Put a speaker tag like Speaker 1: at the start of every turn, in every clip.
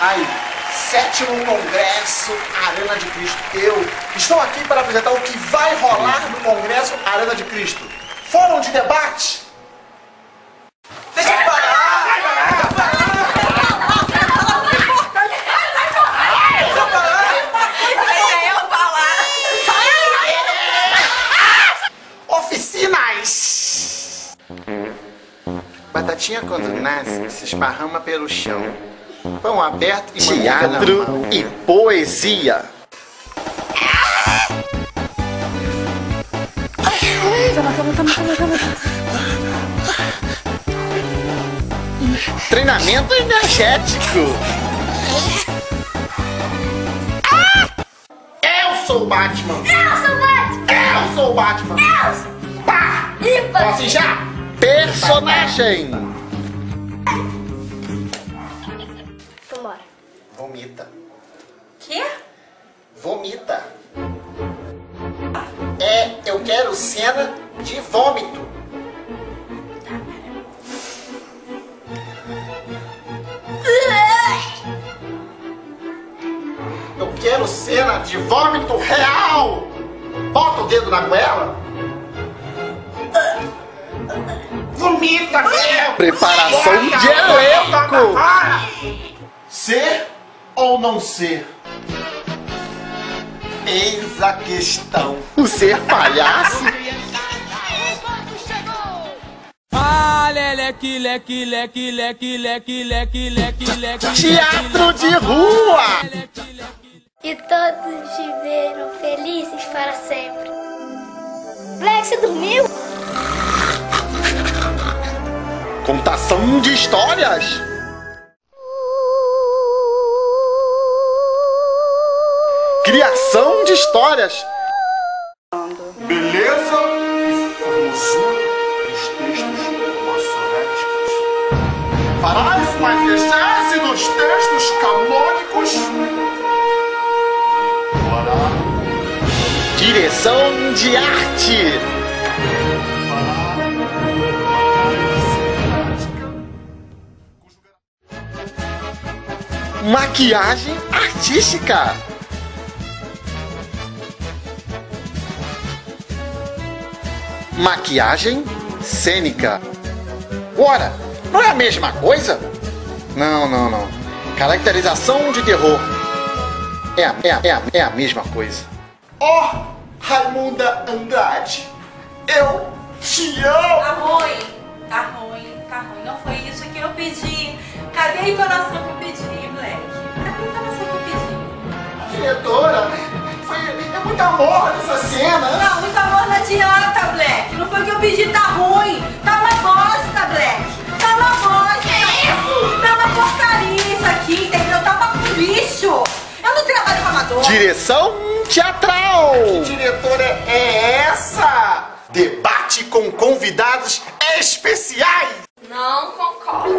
Speaker 1: Aí, sétimo congresso Arena de Cristo. Eu estou aqui para apresentar o que vai rolar no congresso Arena de Cristo. Fórum de debate. Deixa eu falar! Batatinha quando nasce se esparrama pelo chão. Pão aberto e
Speaker 2: Teatro e poesia. Treinamento energético.
Speaker 1: Eu sou o Batman!
Speaker 3: Eu sou Batman!
Speaker 1: Eu sou o Batman!
Speaker 3: Eu!
Speaker 1: Pá!
Speaker 3: Limpa!
Speaker 1: Posso já?
Speaker 2: Personagem.
Speaker 1: Vomita.
Speaker 4: Quê?
Speaker 1: Vomita. É, eu quero cena de vômito. Eu quero cena de vômito real. Bota o dedo na goela. Vomita.
Speaker 2: Preparação de elenco.
Speaker 1: Ser ou não ser? Eis a questão.
Speaker 2: O ser palhaço?
Speaker 5: Leque, leque, leque, leque, leque, leque,
Speaker 2: Teatro de rua!
Speaker 3: E todos viveram felizes para sempre. Black, você dormiu?
Speaker 2: Contação de histórias! Criação de histórias.
Speaker 1: Beleza e formosura dos textos maçoréticos. Farás exegese dos textos canônicos. Ora,
Speaker 2: Direção de arte.
Speaker 1: fará.
Speaker 2: Maquiagem artística. Maquiagem cênica. Ora, não é a mesma coisa? Não, não, não. Caracterização de terror. É a, é a, é a, é a mesma coisa.
Speaker 1: Ó, Raimunda Andrade, eu te amo!
Speaker 4: Tá ruim, tá ruim, tá ruim. Não foi isso que eu pedi. Cadê a entonação que eu pedi, Black? Cadê a entonação que eu pedi?
Speaker 1: Diretora, foi é muito amor nessa cena.
Speaker 4: Não, muito amor não adianta, Foi o que eu pedi, tá ruim. Tá uma bosta, Black. Tá uma bosta. Que isso? Tá uma porcaria isso aqui, entendeu? Tá uma lixo. Eu não trabalho com amador.
Speaker 2: Direção teatral.
Speaker 1: diretora é essa? Debate com convidados especiais.
Speaker 4: Não concordo.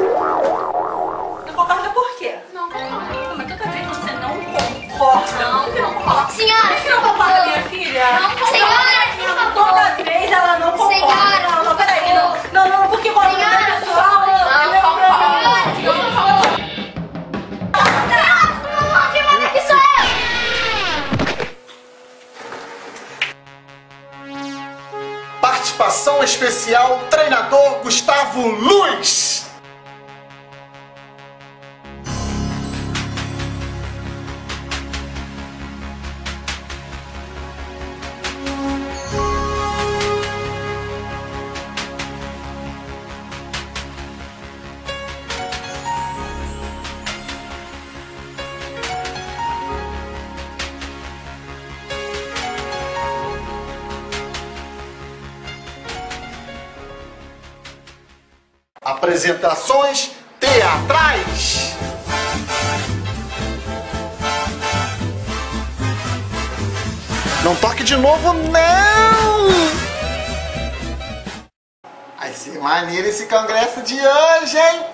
Speaker 4: Não concorda por quê? Não concordo. Mas toda vez que você não concorda. Não, que não concorda.
Speaker 3: Senhora,
Speaker 4: Por que não concorda, minha filha?
Speaker 3: Não concordo. Senhora, por favor.
Speaker 4: Toda vez ela não concorda.
Speaker 3: Senhora,
Speaker 4: não, não, peraí, não. Não, não, porque você
Speaker 3: Senhora, não não, Não, não, não,
Speaker 1: Participação especial, treinador Gustavo Luiz. Apresentações teatrais. Não toque de novo, não! Vai ser maneiro esse congresso de hoje, hein?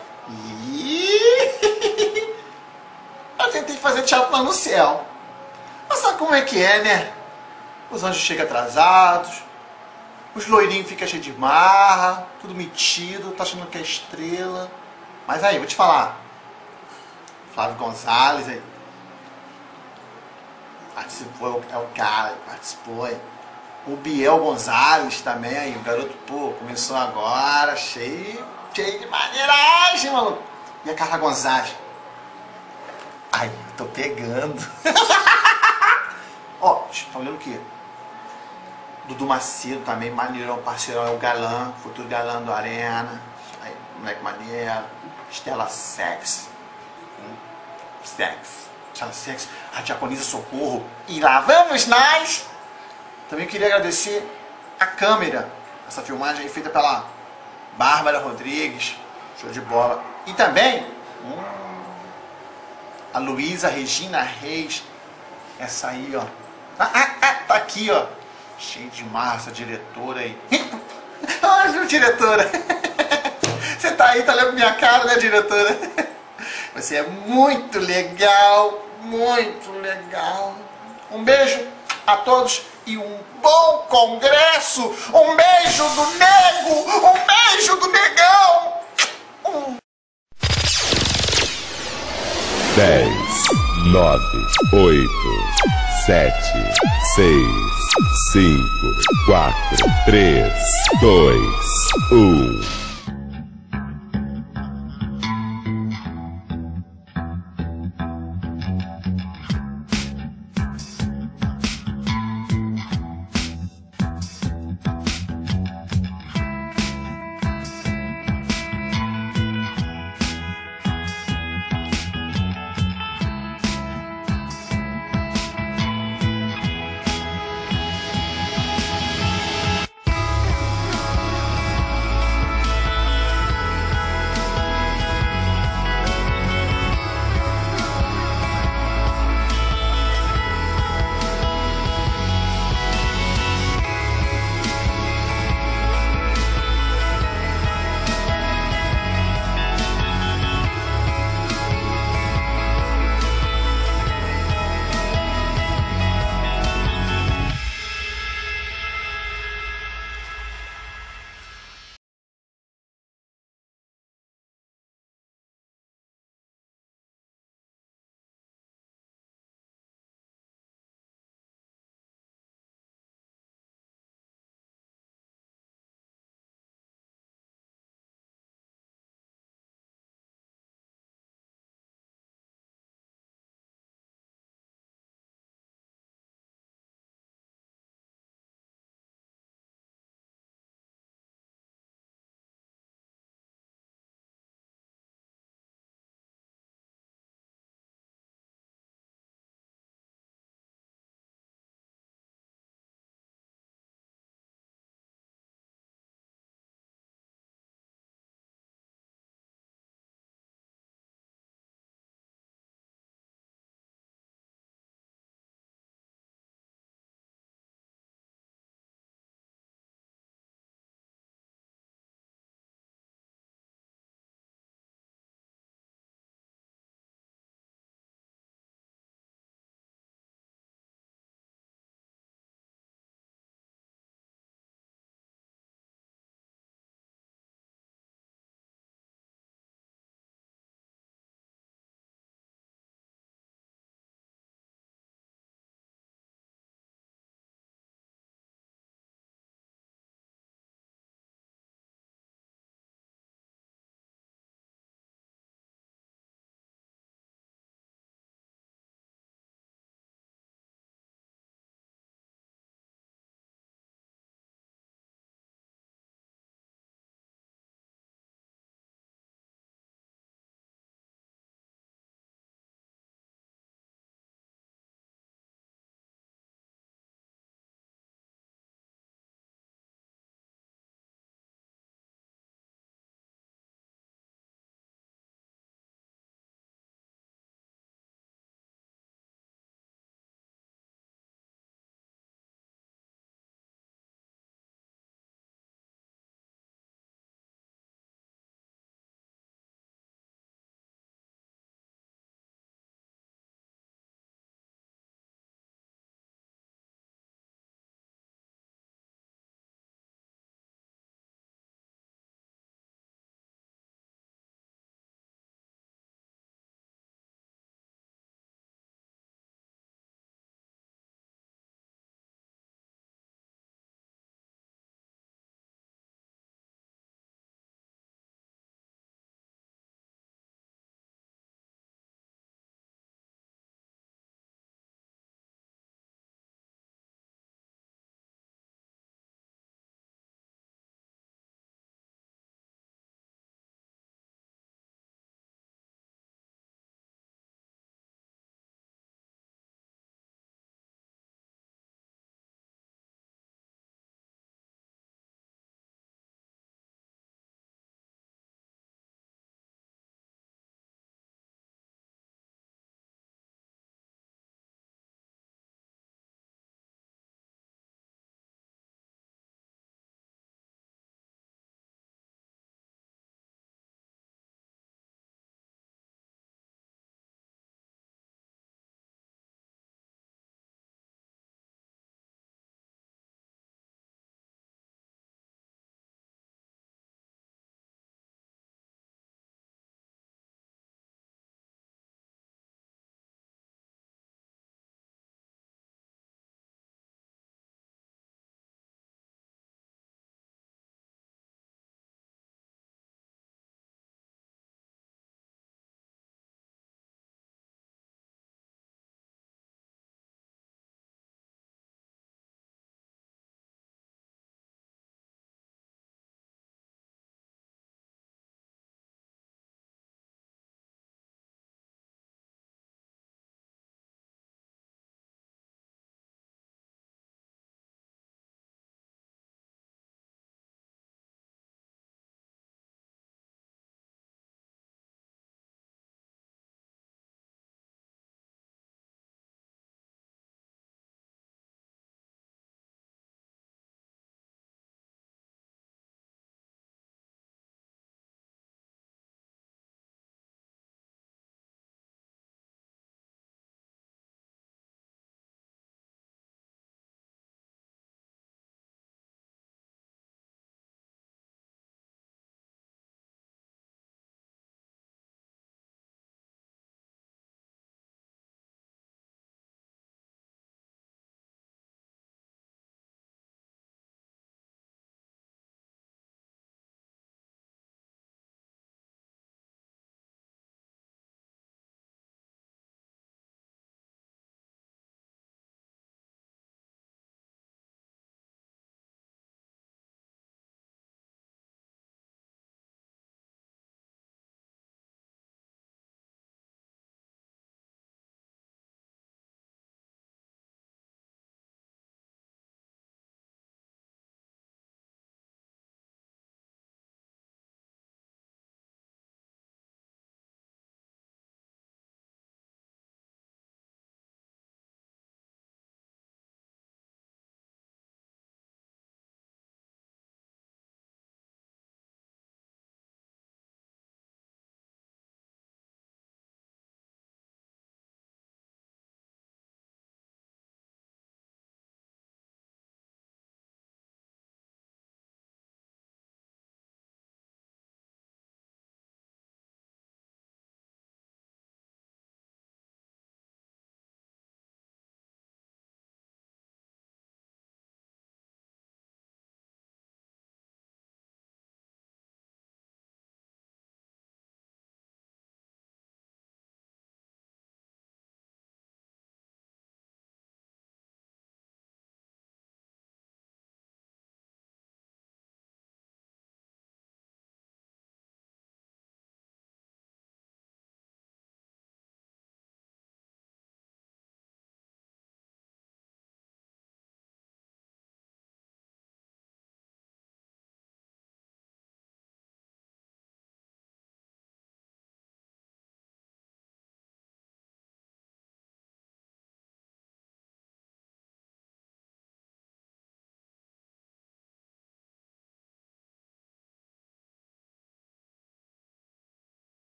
Speaker 1: Eu tentei fazer teatro lá no céu. Mas sabe como é que é, né? Os anjos chegam atrasados, os loirinhos ficam cheios de marra, tudo metido, tá achando que é estrela. Mas aí, vou te falar. Flávio Gonzalez aí. Participou, é o cara, participou aí. O Biel Gonzalez também aí, o garoto, pô, começou agora, cheio, cheio de maneiragem, maluco. E a Carla Gonzalez. Ai, tô pegando. Ó, tá olhando o quê? Dudu Macedo também, maneirão, parceirão, é o galã, futuro galã do Arena. Aí, moleque maneiro. Estela Sex. Hum, sex. Estela Sex, a Diaconisa Socorro. E lá vamos nós! Também queria agradecer a câmera. Essa filmagem feita pela Bárbara Rodrigues. Show de bola. E também hum, a Luísa Regina Reis. Essa aí, ó. Ah, ah, ah, tá aqui, ó. Cheio de massa, diretora aí. Olha, diretora. Você tá aí, tá olhando minha cara, né, diretora? Você é muito legal, muito legal. Um beijo a todos e um bom congresso. Um beijo do nego, um beijo do negão. Um...
Speaker 5: 10, 9, 8, 7, 6, 5, 4, 3, 2, 1.